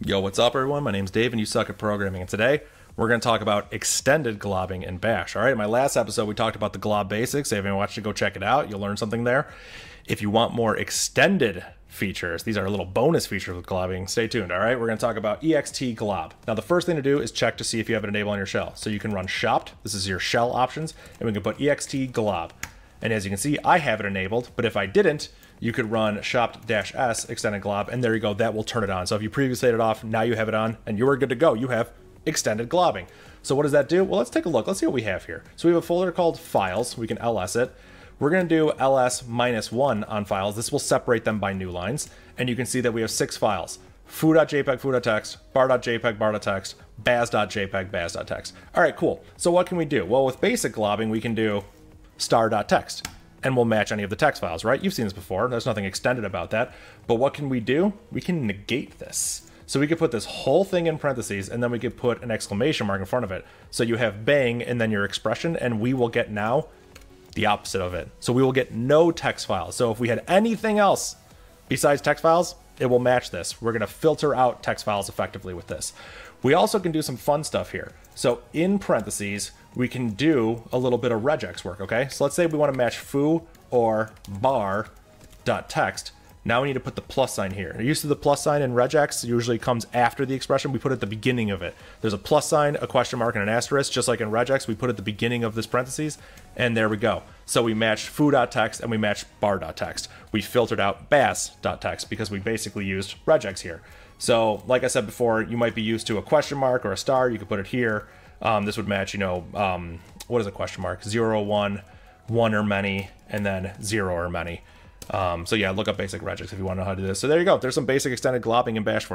Yo, what's up, everyone? My name's Dave, and you suck at programming. And today, we're going to talk about extended globbing in Bash. All right, in my last episode, we talked about the glob basics. If you haven't watched it, go check it out. You'll learn something there. If you want more extended features, these are little bonus features with globbing. Stay tuned. All right, we're going to talk about extglob. Now, the first thing to do is check to see if you have it enabled on your shell. So you can run shopt. This is your shell options, and we can put extglob. And as you can see, I have it enabled, but if I didn't, you could run shopt-s extended glob, and there you go, that will turn it on. So if you previously had it off, now you have it on, and you are good to go. You have extended globbing. So what does that do? Well, let's take a look. Let's see what we have here. So we have a folder called files. We can ls it. We're going to do ls minus one on files. This will separate them by new lines. And you can see that we have six files. foo.jpg, foo.text, bar.jpg, bar.text, baz.jpg, baz.text. All right, cool. So what can we do? Well, with basic globbing, we can do star.text and we'll match any of the text files, right? You've seen this before. There's nothing extended about that. But what can we do? We can negate this. So we could put this whole thing in parentheses and then we could put an exclamation mark in front of it. So you have bang and then your expression and we will get now the opposite of it. So we will get no text files. So if we had anything else besides text files, it will match this. We're going to filter out text files effectively with this. We also can do some fun stuff here. So in parentheses, we can do a little bit of regex work, okay? So let's say we want to match foo or bar dot text. Now we need to put the plus sign here. Used to the plus sign in regex usually comes after the expression. We put it at the beginning of it. There's a plus sign, a question mark, and an asterisk, just like in regex. We put at the beginning of this parentheses, and there we go. So we matched foo.txt and we matched bar.txt. We filtered out baz.text because we basically used regex here. So, like I said before, you might be used to a question mark or a star. You could put it here. Um, this would match, you know, um, what is a question mark? Zero, one, one or many, and then zero or many. Um, so yeah, look up basic regex if you want to know how to do this. So there you go. There's some basic extended globbing in Bash for you.